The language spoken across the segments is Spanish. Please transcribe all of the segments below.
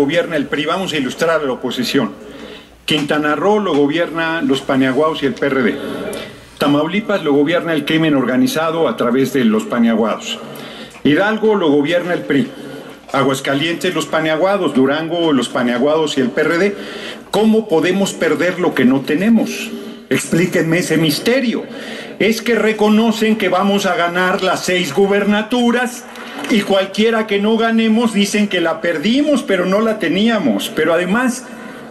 gobierna el PRI, vamos a ilustrar a la oposición. Quintana Roo lo gobierna los Paniaguados y el PRD. Tamaulipas lo gobierna el crimen organizado a través de los Paniaguados. Hidalgo lo gobierna el PRI. Aguascalientes los Paniaguados, Durango los Paniaguados y el PRD. ¿Cómo podemos perder lo que no tenemos? Explíquenme ese misterio. Es que reconocen que vamos a ganar las seis gubernaturas y cualquiera que no ganemos dicen que la perdimos, pero no la teníamos. Pero además,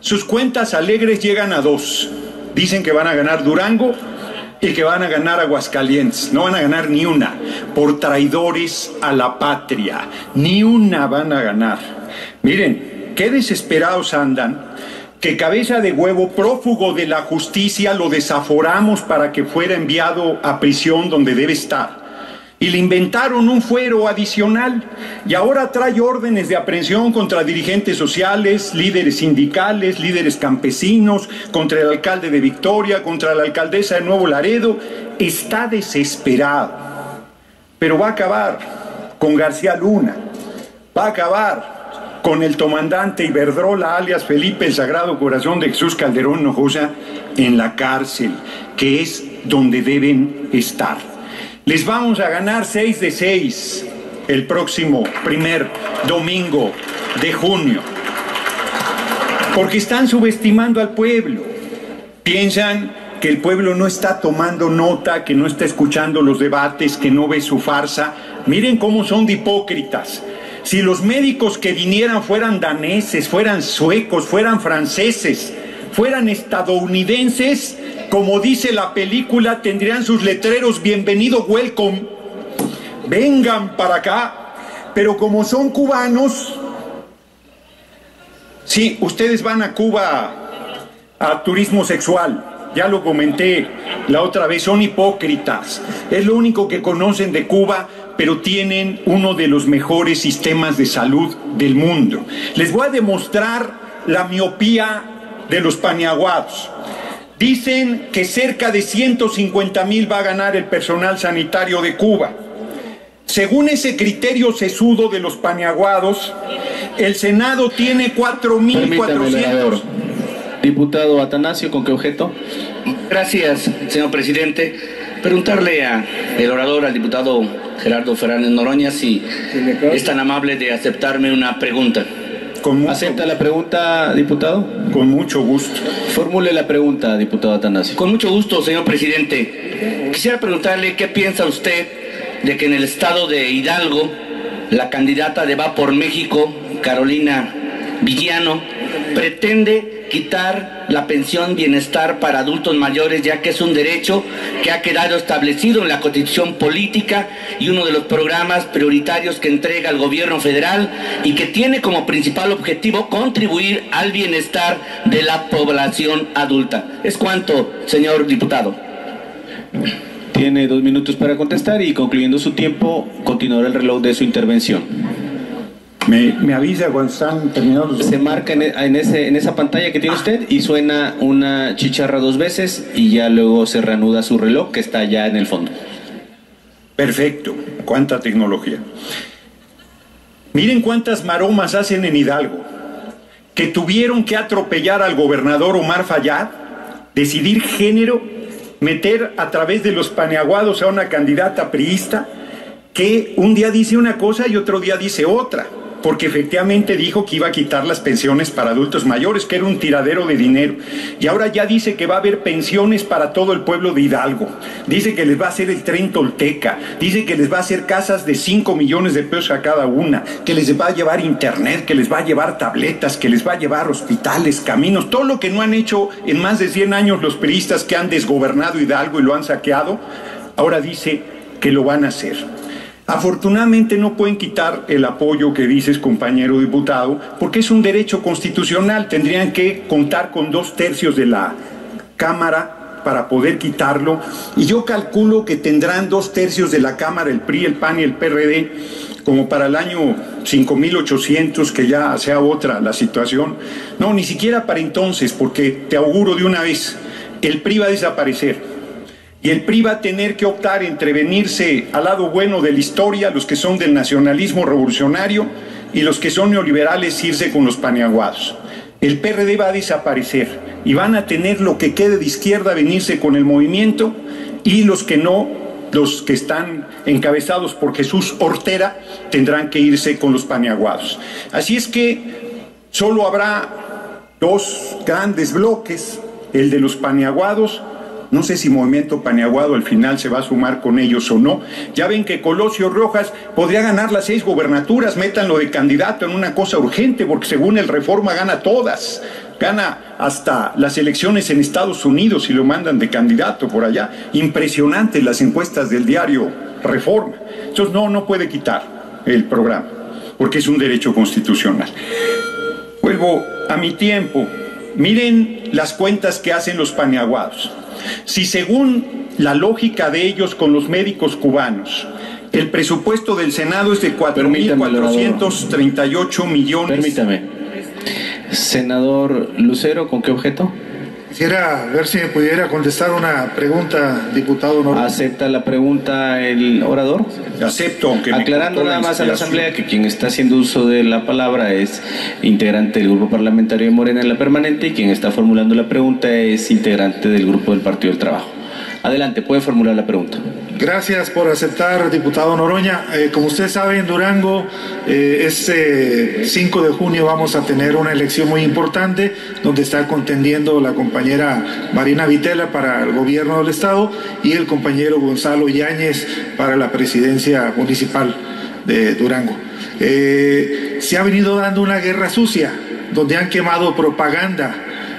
sus cuentas alegres llegan a dos. Dicen que van a ganar Durango y que van a ganar Aguascalientes. No van a ganar ni una por traidores a la patria. Ni una van a ganar. Miren, qué desesperados andan que cabeza de huevo prófugo de la justicia lo desaforamos para que fuera enviado a prisión donde debe estar. Y le inventaron un fuero adicional y ahora trae órdenes de aprehensión contra dirigentes sociales, líderes sindicales, líderes campesinos, contra el alcalde de Victoria, contra la alcaldesa de Nuevo Laredo. Está desesperado. Pero va a acabar con García Luna, va a acabar con el comandante Iberdrola, alias Felipe el Sagrado Corazón de Jesús Calderón Nojosa, en la cárcel, que es donde deben estar. Les vamos a ganar seis de seis el próximo primer domingo de junio, porque están subestimando al pueblo. Piensan que el pueblo no está tomando nota, que no está escuchando los debates, que no ve su farsa. Miren cómo son de hipócritas. Si los médicos que vinieran fueran daneses, fueran suecos, fueran franceses, fueran estadounidenses, como dice la película, tendrían sus letreros bienvenido, welcome, vengan para acá. Pero como son cubanos, sí, ustedes van a Cuba a turismo sexual, ya lo comenté la otra vez, son hipócritas. Es lo único que conocen de Cuba, pero tienen uno de los mejores sistemas de salud del mundo. Les voy a demostrar la miopía de los paniaguados. Dicen que cerca de 150 mil va a ganar el personal sanitario de Cuba. Según ese criterio sesudo de los paniaguados, el Senado tiene 4.400. Diputado Atanasio, ¿con qué objeto? Gracias, señor presidente. Preguntarle a el orador, al diputado Gerardo Fernández Noroña, si es tan amable de aceptarme una pregunta. ¿Acepta la pregunta, diputado? Con mucho gusto. Formule la pregunta, diputado Atanasio. Con mucho gusto, señor presidente. Quisiera preguntarle qué piensa usted de que en el estado de Hidalgo la candidata de Va por México, Carolina Villano, pretende quitar la pensión bienestar para adultos mayores, ya que es un derecho que ha quedado establecido en la constitución política y uno de los programas prioritarios que entrega el gobierno federal y que tiene como principal objetivo contribuir al bienestar de la población adulta. ¿Es cuánto, señor diputado? Tiene dos minutos para contestar y concluyendo su tiempo, continuará el reloj de su intervención. Me, avisa cuando están terminados Se marca en, en, ese, en esa pantalla que tiene usted y suena una chicharra dos veces y ya luego se reanuda su reloj que está ya en el fondo. Perfecto, cuánta tecnología. Miren cuántas maromas hacen en Hidalgo, que tuvieron que atropellar al gobernador Omar Fayad, decidir género, meter a través de los paneaguados a una candidata priista, que un día dice una cosa y otro día dice otra porque efectivamente dijo que iba a quitar las pensiones para adultos mayores, que era un tiradero de dinero. Y ahora ya dice que va a haber pensiones para todo el pueblo de Hidalgo. Dice que les va a hacer el tren tolteca. Dice que les va a hacer casas de 5 millones de pesos a cada una. Que les va a llevar internet, que les va a llevar tabletas, que les va a llevar hospitales, caminos. Todo lo que no han hecho en más de 100 años los periodistas que han desgobernado Hidalgo y lo han saqueado, ahora dice que lo van a hacer. Afortunadamente no pueden quitar el apoyo que dices, compañero diputado, porque es un derecho constitucional. Tendrían que contar con dos tercios de la Cámara para poder quitarlo. Y yo calculo que tendrán dos tercios de la Cámara, el PRI, el PAN y el PRD, como para el año 5800, que ya sea otra la situación. No, ni siquiera para entonces, porque te auguro de una vez, el PRI va a desaparecer. Y el PRI va a tener que optar entre venirse al lado bueno de la historia, los que son del nacionalismo revolucionario, y los que son neoliberales irse con los paneaguados. El PRD va a desaparecer y van a tener lo que quede de izquierda venirse con el movimiento y los que no, los que están encabezados por Jesús Ortera, tendrán que irse con los paneaguados. Así es que solo habrá dos grandes bloques, el de los paneaguados no sé si Movimiento Paneaguado al final se va a sumar con ellos o no. Ya ven que Colosio Rojas podría ganar las seis gobernaturas, métanlo de candidato en una cosa urgente, porque según el Reforma gana todas. Gana hasta las elecciones en Estados Unidos y lo mandan de candidato por allá. Impresionante las encuestas del diario Reforma. Entonces no, no puede quitar el programa, porque es un derecho constitucional. Vuelvo a mi tiempo. Miren las cuentas que hacen los paneaguados. Si según la lógica de ellos con los médicos cubanos, el presupuesto del Senado es de 4.438 millones. Permítame. Senador Lucero, ¿con qué objeto? Quisiera ver si me pudiera contestar una pregunta, diputado. Noroña. ¿Acepta la pregunta el orador? Acepto, aunque Aclarando nada más a la Asamblea que quien está haciendo uso de la palabra es integrante del Grupo Parlamentario de Morena en la permanente y quien está formulando la pregunta es integrante del Grupo del Partido del Trabajo. Adelante, puede formular la pregunta. Gracias por aceptar, diputado Noroña. Eh, como usted sabe, en Durango, eh, este 5 de junio vamos a tener una elección muy importante donde está contendiendo la compañera Marina Vitela para el gobierno del Estado y el compañero Gonzalo Yáñez para la presidencia municipal de Durango. Eh, se ha venido dando una guerra sucia donde han quemado propaganda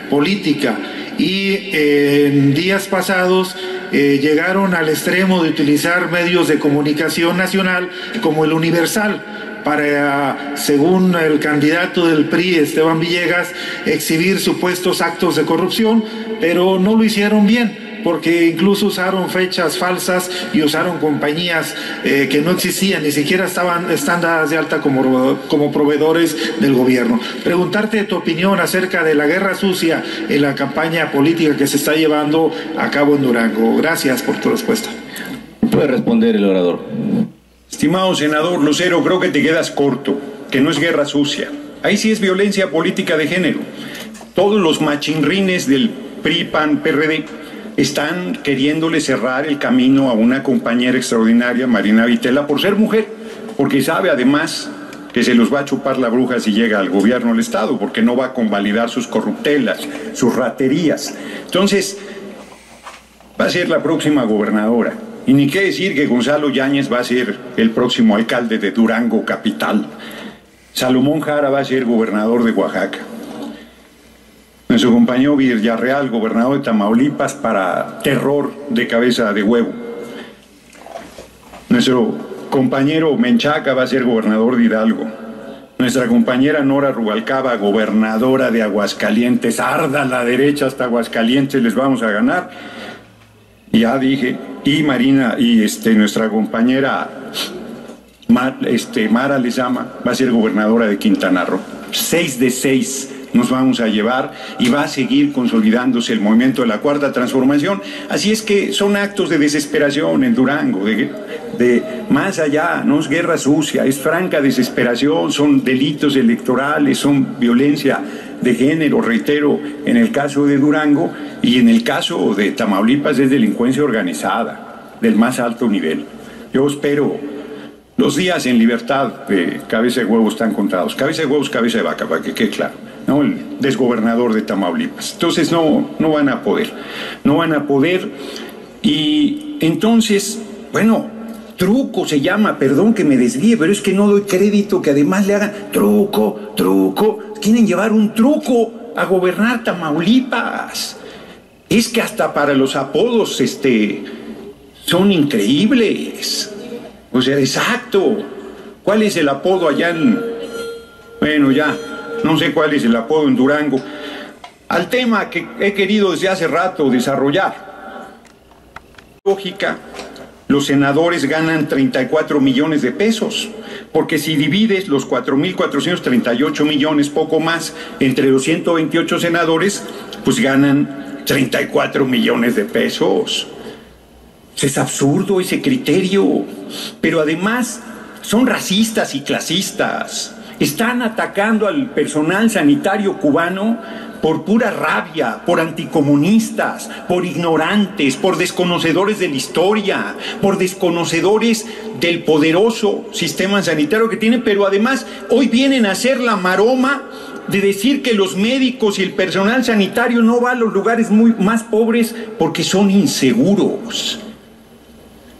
política y en días pasados eh, llegaron al extremo de utilizar medios de comunicación nacional como el Universal para, según el candidato del PRI, Esteban Villegas, exhibir supuestos actos de corrupción, pero no lo hicieron bien porque incluso usaron fechas falsas y usaron compañías eh, que no existían, ni siquiera estaban están dadas de alta como, como proveedores del gobierno. Preguntarte tu opinión acerca de la guerra sucia en la campaña política que se está llevando a cabo en Durango. Gracias por tu respuesta. Puede responder el orador. Estimado senador Lucero, creo que te quedas corto, que no es guerra sucia. Ahí sí es violencia política de género. Todos los machinrines del PRI, PAN, PRD están queriéndole cerrar el camino a una compañera extraordinaria, Marina Vitela, por ser mujer, porque sabe además que se los va a chupar la bruja si llega al gobierno del Estado, porque no va a convalidar sus corruptelas, sus raterías. Entonces, va a ser la próxima gobernadora. Y ni qué decir que Gonzalo Yáñez va a ser el próximo alcalde de Durango capital. Salomón Jara va a ser gobernador de Oaxaca. Nuestro compañero Villarreal, gobernador de Tamaulipas, para terror de cabeza de huevo. Nuestro compañero Menchaca va a ser gobernador de Hidalgo. Nuestra compañera Nora Rubalcaba, gobernadora de Aguascalientes, arda a la derecha hasta Aguascalientes, les vamos a ganar. Ya dije, y Marina, y este, nuestra compañera este, Mara Lezama va a ser gobernadora de Quintana Roo. Seis de seis nos vamos a llevar y va a seguir consolidándose el movimiento de la cuarta transformación. Así es que son actos de desesperación en Durango, de, de más allá, no es guerra sucia, es franca desesperación, son delitos electorales, son violencia de género, reitero, en el caso de Durango y en el caso de Tamaulipas es delincuencia organizada, del más alto nivel. Yo espero los días en libertad de cabeza de huevos están contados. Cabeza de huevos, cabeza de vaca, para que quede claro. ¿No? El desgobernador de Tamaulipas. Entonces no, no van a poder. No van a poder. Y entonces, bueno, truco se llama, perdón que me desvíe, pero es que no doy crédito que además le hagan truco, truco. Quieren llevar un truco a gobernar Tamaulipas. Es que hasta para los apodos este, son increíbles. O sea, exacto. ¿Cuál es el apodo allá en... Bueno, ya, no sé cuál es el apodo en Durango. Al tema que he querido desde hace rato desarrollar. Lógica, los senadores ganan 34 millones de pesos, porque si divides los 4.438 millones, poco más, entre los 128 senadores, pues ganan 34 millones de pesos. Es absurdo ese criterio, pero además son racistas y clasistas. Están atacando al personal sanitario cubano por pura rabia, por anticomunistas, por ignorantes, por desconocedores de la historia, por desconocedores del poderoso sistema sanitario que tienen, pero además hoy vienen a hacer la maroma de decir que los médicos y el personal sanitario no va a los lugares muy, más pobres porque son inseguros.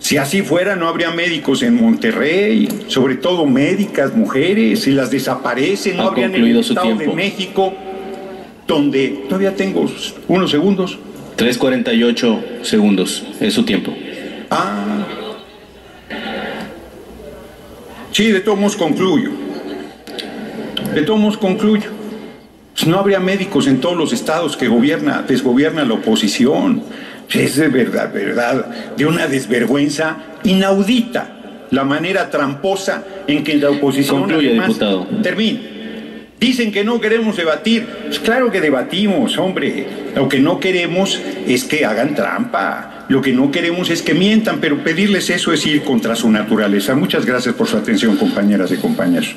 Si así fuera, no habría médicos en Monterrey, sobre todo médicas, mujeres, si las desaparecen, no habría en el Estado de México, donde todavía tengo unos segundos. 3.48 segundos, es su tiempo. Ah. Sí, de todos modos concluyo. De todos modos concluyo. Pues no habría médicos en todos los estados que gobierna, desgobierna la oposición. Es de verdad, verdad, de una desvergüenza inaudita la manera tramposa en que la oposición. Concluye, diputado. Termino. Dicen que no queremos debatir. Pues claro que debatimos, hombre. Lo que no queremos es que hagan trampa. Lo que no queremos es que mientan, pero pedirles eso es ir contra su naturaleza. Muchas gracias por su atención, compañeras y compañeros.